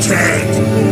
dead.